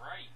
right.